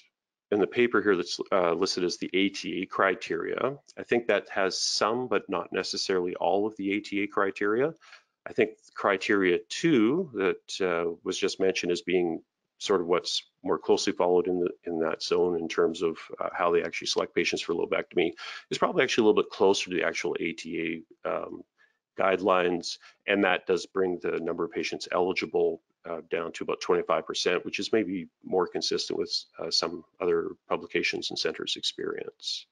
in the paper here that's uh, listed as the ATA criteria, I think that has some, but not necessarily all of the ATA criteria. I think criteria two that uh, was just mentioned as being sort of what's more closely followed in the in that zone in terms of uh, how they actually select patients for lobectomy is probably actually a little bit closer to the actual ATA um, guidelines, and that does bring the number of patients eligible uh, down to about 25%, which is maybe more consistent with uh, some other publications and centers experience.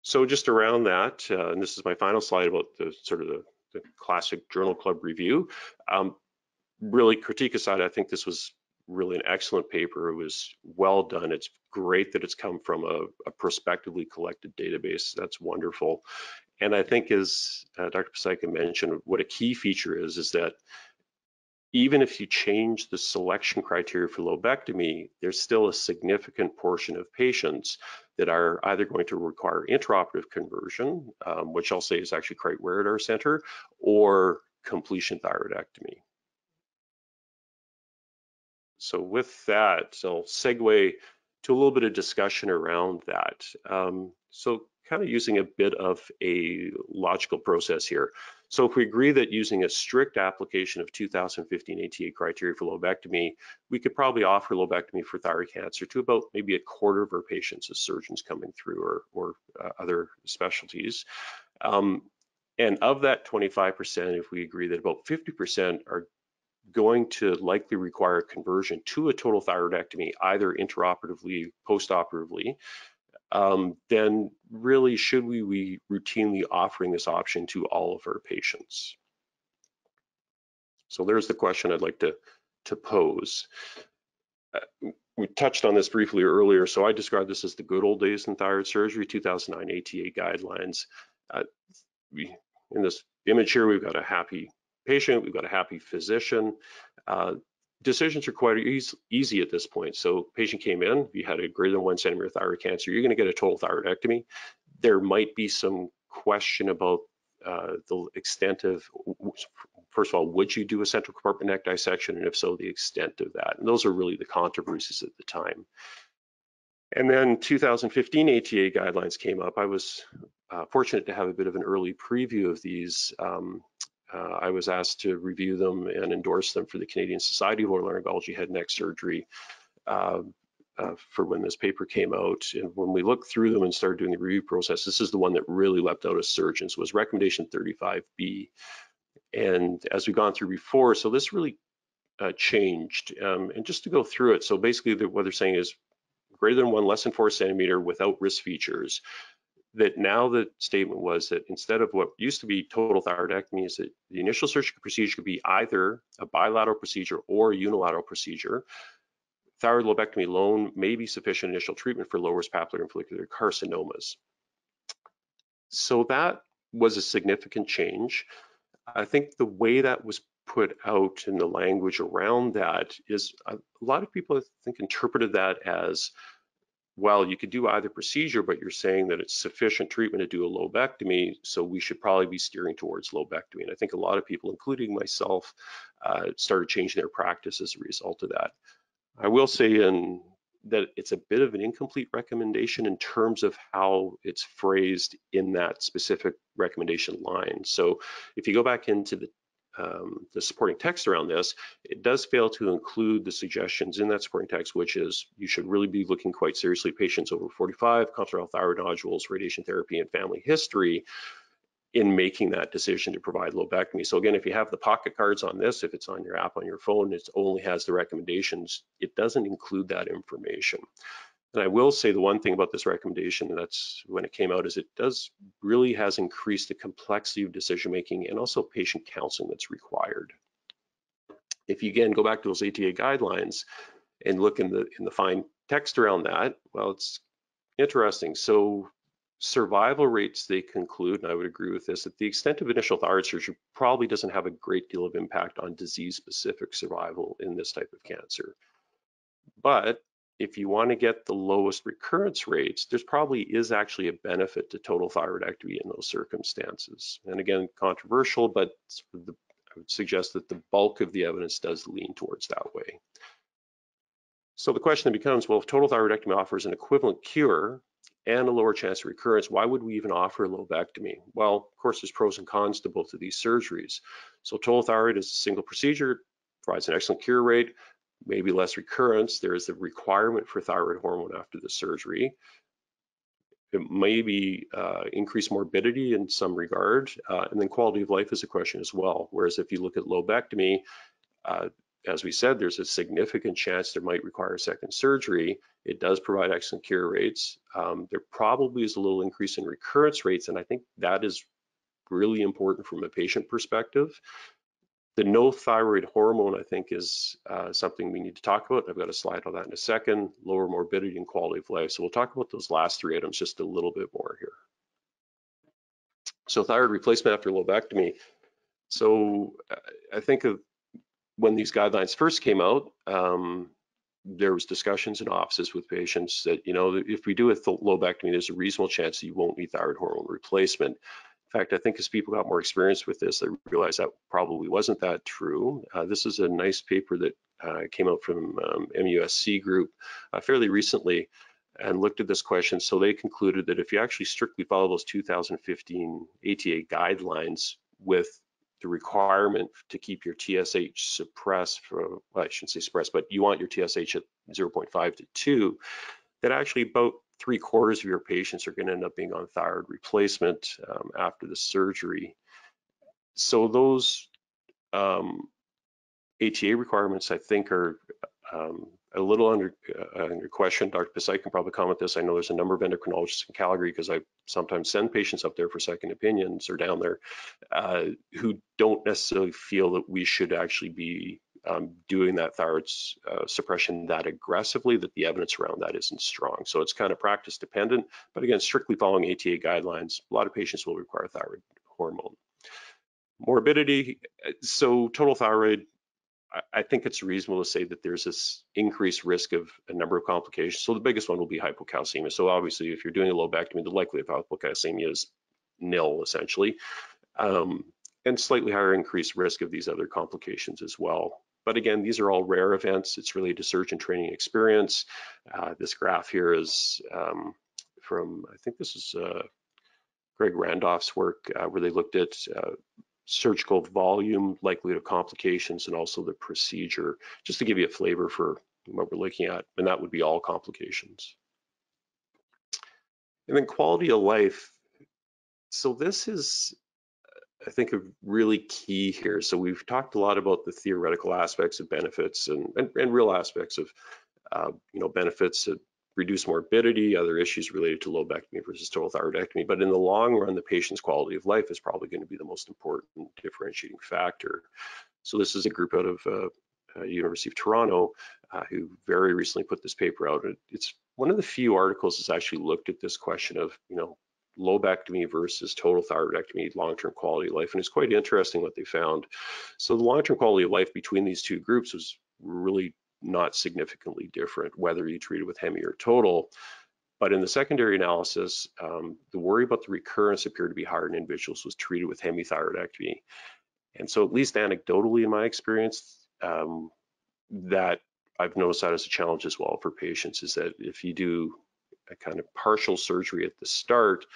So just around that, uh, and this is my final slide about the sort of the, the classic journal club review. Um, really critique aside, I think this was really an excellent paper. It was well done. It's great that it's come from a, a prospectively collected database. That's wonderful. And I think as uh, Dr. Pasieka mentioned, what a key feature is, is that even if you change the selection criteria for lobectomy, there's still a significant portion of patients that are either going to require intraoperative conversion, um, which I'll say is actually quite rare at our center, or completion thyroidectomy. So with that, I'll segue to a little bit of discussion around that. Um, so kind of using a bit of a logical process here. So if we agree that using a strict application of 2015 ATA criteria for lobectomy, we could probably offer lobectomy for thyroid cancer to about maybe a quarter of our patients as surgeons coming through or, or uh, other specialties. Um, and of that 25%, if we agree that about 50% are going to likely require conversion to a total thyroidectomy, either intraoperatively, postoperatively, um, then really should we be routinely offering this option to all of our patients? So there's the question I'd like to, to pose. Uh, we touched on this briefly earlier, so I described this as the good old days in thyroid surgery, 2009 ATA guidelines. Uh, we, in this image here, we've got a happy patient, we've got a happy physician. Uh, decisions are quite easy, easy at this point. So patient came in, you had a greater than one centimeter thyroid cancer, you're gonna get a total thyroidectomy. There might be some question about uh, the extent of, first of all, would you do a central compartment neck dissection? And if so, the extent of that. And those are really the controversies at the time. And then 2015 ATA guidelines came up. I was uh, fortunate to have a bit of an early preview of these um, uh, I was asked to review them and endorse them for the Canadian Society of Otolaryngology Head and Neck Surgery uh, uh, for when this paper came out. And when we looked through them and started doing the review process, this is the one that really leapt out as surgeons was recommendation 35B. And as we've gone through before, so this really uh, changed. Um, and just to go through it, so basically the, what they're saying is greater than one, less than four centimeter without risk features that now the statement was that instead of what used to be total thyroidectomy is that the initial surgical procedure could be either a bilateral procedure or a unilateral procedure. Thyroid lobectomy alone may be sufficient initial treatment for low risk papillary and follicular carcinomas. So that was a significant change. I think the way that was put out in the language around that is a, a lot of people I think interpreted that as well, you could do either procedure, but you're saying that it's sufficient treatment to do a lobectomy, so we should probably be steering towards lobectomy. And I think a lot of people, including myself, uh, started changing their practice as a result of that. I will say in, that it's a bit of an incomplete recommendation in terms of how it's phrased in that specific recommendation line. So if you go back into the um, the supporting text around this, it does fail to include the suggestions in that supporting text, which is you should really be looking quite seriously at patients over 45, congenital thyroid nodules, radiation therapy, and family history in making that decision to provide lobectomy. So again, if you have the pocket cards on this, if it's on your app on your phone, it only has the recommendations. It doesn't include that information. And I will say the one thing about this recommendation, that's when it came out, is it does really has increased the complexity of decision making and also patient counseling that's required. If you again go back to those ATA guidelines and look in the in the fine text around that, well, it's interesting. So survival rates, they conclude, and I would agree with this, that the extent of initial thyroid surgery probably doesn't have a great deal of impact on disease-specific survival in this type of cancer. But if you want to get the lowest recurrence rates, there's probably is actually a benefit to total thyroidectomy in those circumstances. And again, controversial, but the, I would suggest that the bulk of the evidence does lean towards that way. So the question then becomes, well, if total thyroidectomy offers an equivalent cure and a lower chance of recurrence, why would we even offer a lobectomy? Well, of course, there's pros and cons to both of these surgeries. So total thyroid is a single procedure, provides an excellent cure rate, maybe less recurrence. There is a requirement for thyroid hormone after the surgery. It may be uh, increased morbidity in some regard, uh, and then quality of life is a question as well. Whereas if you look at lobectomy, uh, as we said, there's a significant chance there might require a second surgery. It does provide excellent cure rates. Um, there probably is a little increase in recurrence rates, and I think that is really important from a patient perspective the no thyroid hormone, I think, is uh, something we need to talk about. I've got a slide on that in a second, lower morbidity and quality of life. So we'll talk about those last three items just a little bit more here. So thyroid replacement after lobectomy. So I think of when these guidelines first came out, um, there was discussions in offices with patients that, you know, if we do a lobectomy, there's a reasonable chance that you won't need thyroid hormone replacement fact, I think as people got more experience with this, they realized that probably wasn't that true. Uh, this is a nice paper that uh, came out from um, MUSC group uh, fairly recently and looked at this question. So they concluded that if you actually strictly follow those 2015 ATA guidelines with the requirement to keep your TSH suppressed for, well, I shouldn't say suppressed, but you want your TSH at 0.5 to 2, that actually about three quarters of your patients are going to end up being on thyroid replacement um, after the surgery. So those um, ATA requirements, I think, are um, a little under, uh, under question. Dr. Pasieka can probably comment this. I know there's a number of endocrinologists in Calgary because I sometimes send patients up there for second opinions or down there uh, who don't necessarily feel that we should actually be um, doing that thyroid uh, suppression that aggressively that the evidence around that isn't strong. So it's kind of practice dependent, but again, strictly following ATA guidelines, a lot of patients will require thyroid hormone. Morbidity, uh, so total thyroid, I, think it's reasonable to say that there's this increased risk of a number of complications. So the biggest one will be hypocalcemia. So obviously if you're doing a lobectomy, the likelihood of hypocalcemia is nil essentially. Um, and slightly higher increased risk of these other complications as well. But again, these are all rare events. It's related to surgeon training experience. Uh, this graph here is um, from, I think this is uh, Greg Randolph's work uh, where they looked at uh, surgical volume, likelihood of complications, and also the procedure, just to give you a flavor for what we're looking at, and that would be all complications. And then quality of life. So this is I think are really key here. So we've talked a lot about the theoretical aspects of benefits and, and, and real aspects of, uh, you know, benefits of reduce morbidity, other issues related to lobectomy versus total thyroidectomy. But in the long run, the patient's quality of life is probably going to be the most important differentiating factor. So this is a group out of uh, uh, University of Toronto uh, who very recently put this paper out. It's one of the few articles that's actually looked at this question of, you know, lobectomy versus total thyroidectomy, long-term quality of life. And it's quite interesting what they found. So the long-term quality of life between these two groups was really not significantly different, whether you treated with hemi or total. But in the secondary analysis, um, the worry about the recurrence appeared to be higher in individuals was treated with hemithyroidectomy. And so at least anecdotally in my experience, um, that I've noticed that as a challenge as well for patients is that if you do a kind of partial surgery at the start,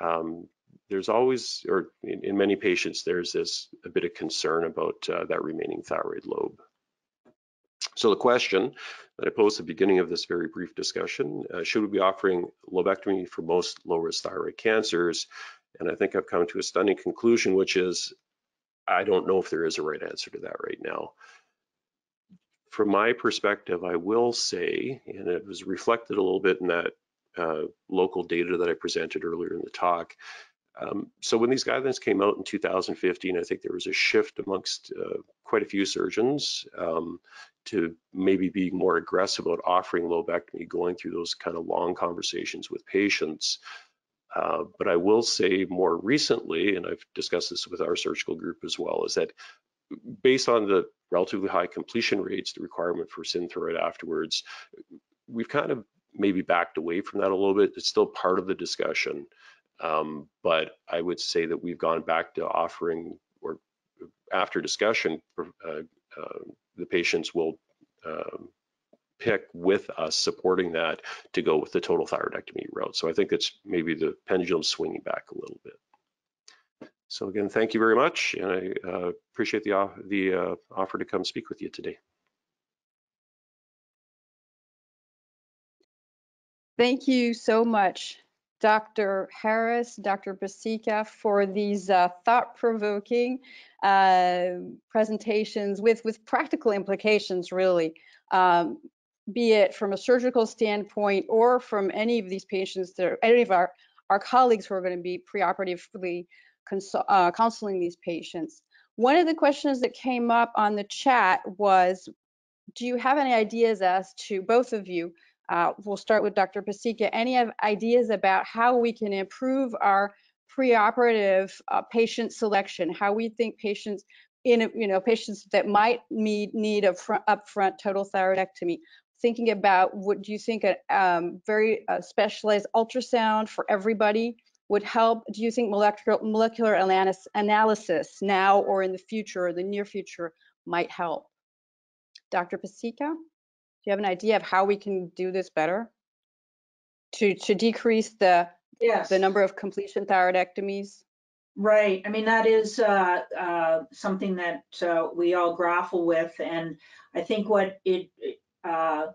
um, there's always, or in, in, many patients, there's this a bit of concern about uh, that remaining thyroid lobe. So the question that I posed at the beginning of this very brief discussion, uh, should we be offering lobectomy for most low-risk thyroid cancers? And I think I've come to a stunning conclusion, which is I don't know if there is a right answer to that right now. From my perspective, I will say, and it was reflected a little bit in that uh, local data that I presented earlier in the talk. Um, so when these guidelines came out in 2015, I think there was a shift amongst uh, quite a few surgeons um, to maybe be more aggressive about offering lobectomy, going through those kind of long conversations with patients. Uh, but I will say more recently, and I've discussed this with our surgical group as well, is that based on the relatively high completion rates, the requirement for Synthroid afterwards, we've kind of maybe backed away from that a little bit. It's still part of the discussion, um, but I would say that we've gone back to offering, or after discussion, uh, uh, the patients will um, pick with us supporting that to go with the total thyroidectomy route. So I think it's maybe the pendulum swinging back a little bit. So again, thank you very much, and I uh, appreciate the, the uh, offer to come speak with you today. Thank you so much, Dr. Harris, Dr. Pasieka, for these uh, thought-provoking uh, presentations with, with practical implications, really. Um, be it from a surgical standpoint or from any of these patients that are, any of our, our colleagues who are going to be preoperatively uh, counseling these patients. One of the questions that came up on the chat was, do you have any ideas as to both of you? Uh, we'll start with Dr. Pasieka. Any ideas about how we can improve our preoperative uh, patient selection? How we think patients in you know patients that might need need a front, upfront total thyroidectomy thinking about what do you think a um, very uh, specialized ultrasound for everybody would help? Do you think molecular, molecular analysis now or in the future or the near future might help? Dr. Pasieka, do you have an idea of how we can do this better to, to decrease the, yes. the number of completion thyroidectomies? Right. I mean, that is uh, uh, something that uh, we all grapple with. And I think what it, uh,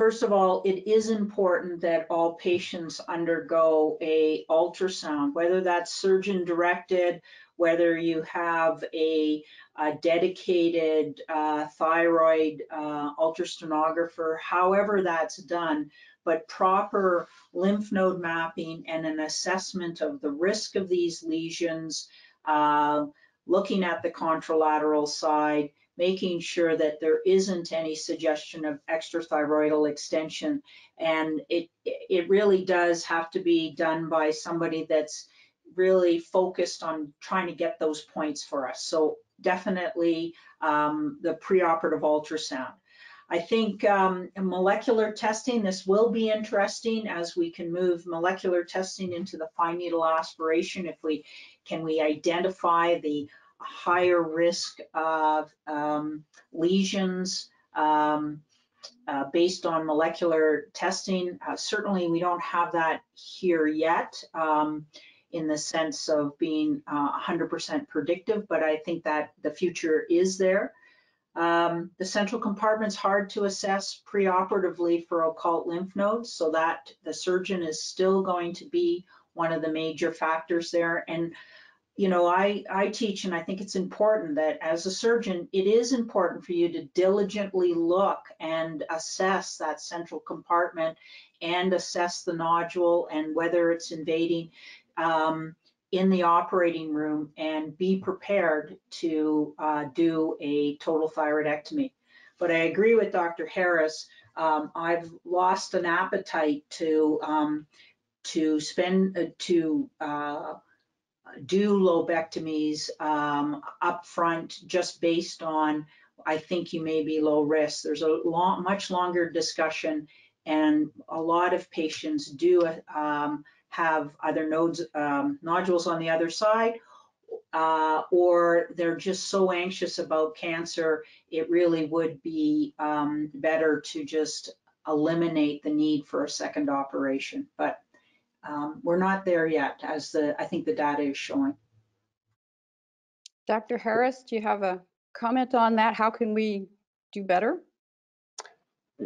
First of all, it is important that all patients undergo a ultrasound, whether that's surgeon directed, whether you have a, a dedicated uh, thyroid uh, ultrasonographer, however that's done, but proper lymph node mapping and an assessment of the risk of these lesions, uh, looking at the contralateral side, making sure that there isn't any suggestion of extrathyroidal extension. And it, it really does have to be done by somebody that's really focused on trying to get those points for us. So definitely um, the preoperative ultrasound. I think um, molecular testing, this will be interesting as we can move molecular testing into the fine needle aspiration. If we can we identify the higher risk of um, lesions um, uh, based on molecular testing. Uh, certainly, we don't have that here yet um, in the sense of being 100% uh, predictive, but I think that the future is there. Um, the central compartment's hard to assess preoperatively for occult lymph nodes, so that the surgeon is still going to be one of the major factors there. And you know, I, I teach and I think it's important that as a surgeon, it is important for you to diligently look and assess that central compartment and assess the nodule and whether it's invading um, in the operating room and be prepared to uh, do a total thyroidectomy. But I agree with Dr. Harris. Um, I've lost an appetite to um, to spend uh, to uh, do lobectomies um, upfront just based on I think you may be low risk. There's a long, much longer discussion, and a lot of patients do um, have either nodes, um, nodules on the other side, uh, or they're just so anxious about cancer, it really would be um, better to just eliminate the need for a second operation. But um, we're not there yet, as the I think the data is showing. Dr. Harris, do you have a comment on that? How can we do better?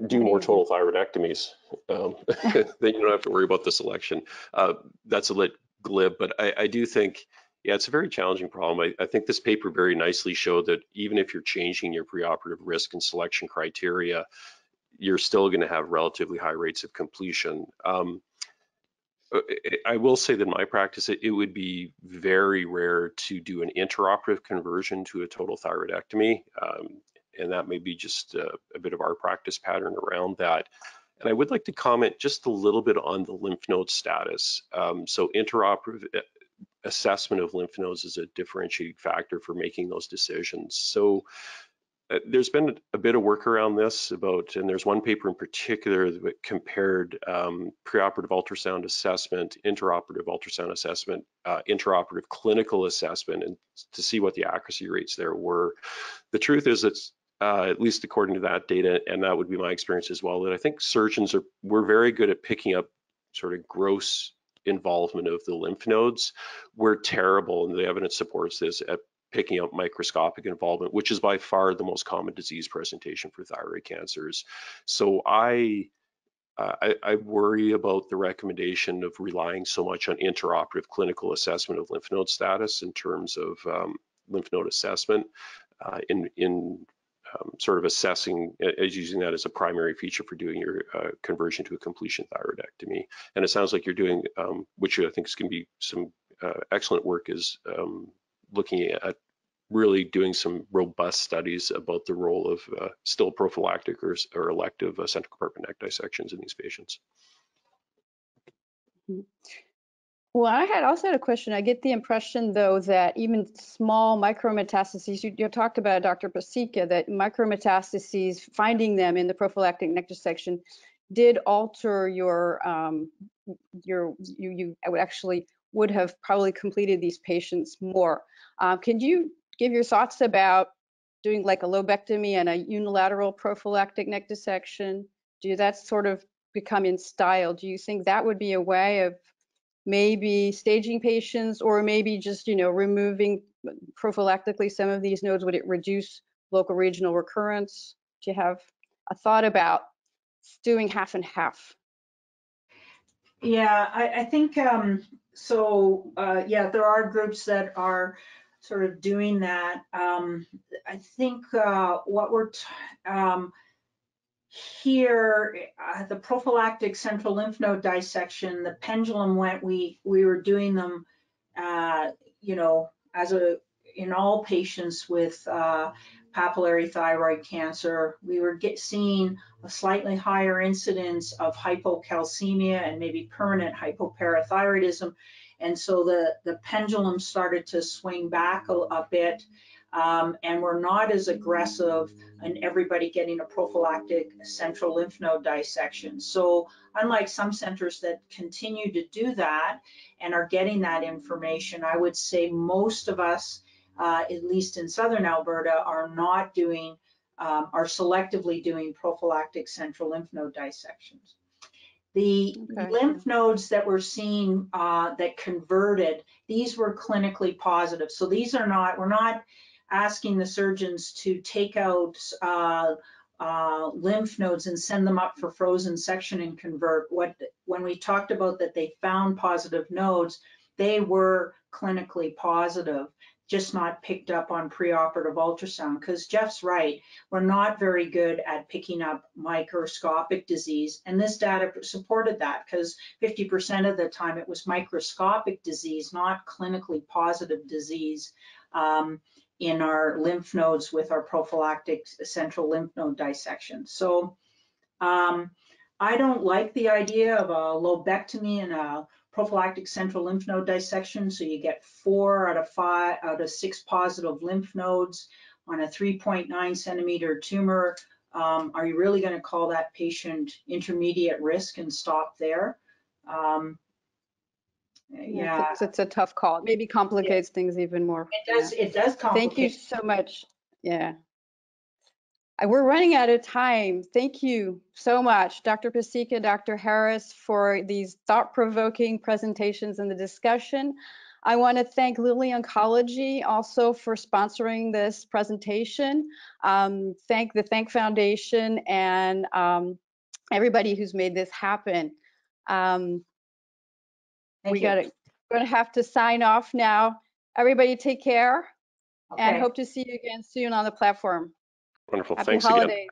do more total thyroidectomies. Um, then you don't have to worry about the selection. Uh, that's a lit glib, but I, I, do think, yeah, it's a very challenging problem. I, I, think this paper very nicely showed that even if you're changing your preoperative risk and selection criteria, you're still going to have relatively high rates of completion. Um, I will say that in my practice, it, it, would be very rare to do an intraoperative conversion to a total thyroidectomy. Um, and that may be just a, a bit of our practice pattern around that. And I would like to comment just a little bit on the lymph node status. Um, so intraoperative uh, assessment of lymph nodes is a differentiating factor for making those decisions. So uh, there's been a bit of work around this about, and there's one paper in particular that compared um, preoperative ultrasound assessment, intraoperative ultrasound assessment, uh, intraoperative clinical assessment, and to see what the accuracy rates there were. The truth is it's uh, at least according to that data, and that would be my experience as well, that I think surgeons are, we're very good at picking up sort of gross involvement of the lymph nodes. We're terrible, and the evidence supports this, at picking up microscopic involvement, which is by far the most common disease presentation for thyroid cancers. So I, uh, I, I, worry about the recommendation of relying so much on intraoperative clinical assessment of lymph node status in terms of um, lymph node assessment uh, in, in um, sort of assessing as using that as a primary feature for doing your uh, conversion to a completion thyroidectomy. And it sounds like you're doing, um, which I think is going to be some uh, excellent work, is um, looking at really doing some robust studies about the role of uh, still prophylactic or, or elective uh, central compartment neck dissections in these patients. Mm-hmm. Well, I had also had a question. I get the impression, though, that even small micrometastases, you, you talked about Dr. Pasieka, that micrometastases, finding them in the prophylactic neck dissection did alter your, um, your, you, you would actually would have probably completed these patients more. Um, can you give your thoughts about doing like a lobectomy and a unilateral prophylactic neck dissection? Do that sort of become in style? Do you think that would be a way of maybe staging patients or maybe just, you know, removing prophylactically some of these nodes? Would it reduce local regional recurrence? Do you have a thought about doing half and half? Yeah, I, I think um, so. Uh, yeah, there are groups that are sort of doing that. Um, I think uh, what we're um, here, uh, the prophylactic central lymph node dissection, the pendulum went, we, we were doing them, uh, you know, as a, in all patients with uh, papillary thyroid cancer, we were get, seeing a slightly higher incidence of hypocalcemia and maybe permanent hypoparathyroidism. And so the, the pendulum started to swing back a, a bit um, and we're not as aggressive in everybody getting a prophylactic central lymph node dissection. So unlike some centers that continue to do that and are getting that information, I would say most of us, uh, at least in Southern Alberta, are not doing, um, are selectively doing prophylactic central lymph node dissections. The okay. lymph nodes that we're seeing uh, that converted, these were clinically positive. So these are not, we're not asking the surgeons to take out uh, uh, lymph nodes and send them up for frozen section and convert. What when we talked about that they found positive nodes, they were clinically positive, just not picked up on preoperative ultrasound. Because Jeff's right, we're not very good at picking up microscopic disease. And this data supported that because 50% of the time it was microscopic disease, not clinically positive disease um, in our lymph nodes with our prophylactic central lymph node dissection. So um, I don't like the idea of a lobectomy and a prophylactic central lymph node dissection. So you get four out of five out of six positive lymph nodes on a 3.9 centimeter tumor. Um, are you really going to call that patient intermediate risk and stop there? Um, yeah, It's, it's a tough call. It maybe complicates things even more. it does. It does Thank you so much. Yeah. We're running out of time. Thank you so much, Dr. Pasieka, Dr. Harris, for these thought-provoking presentations and the discussion. I want to thank Lilly Oncology also for sponsoring this presentation. Um, thank the THANC Foundation and um, everybody who's made this happen. Um, Thank we you. got to, going to have to sign off now. Everybody take care and hope to see you again soon on the platform. Wonderful. Happy Thanks again. holidays.